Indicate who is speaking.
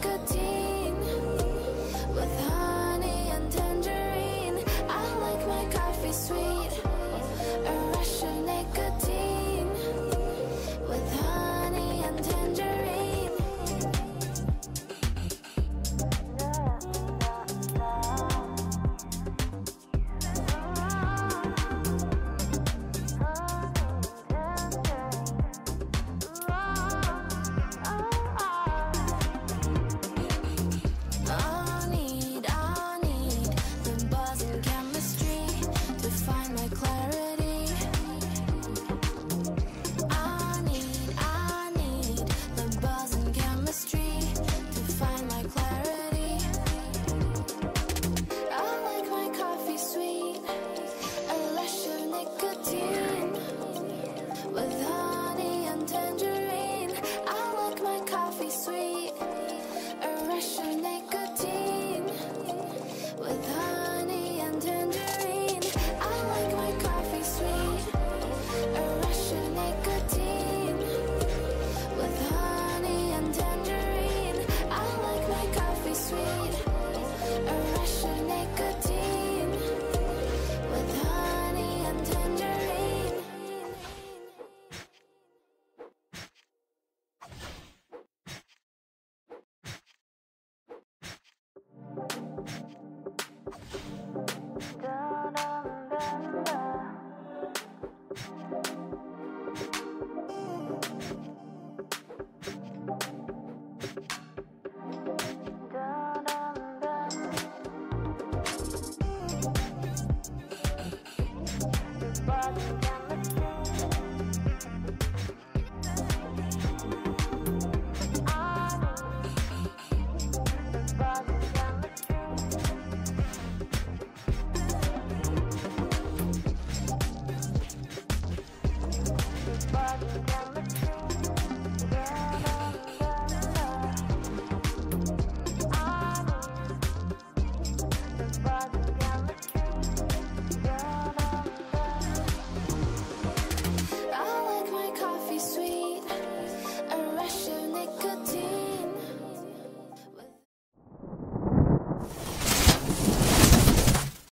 Speaker 1: Good. a team with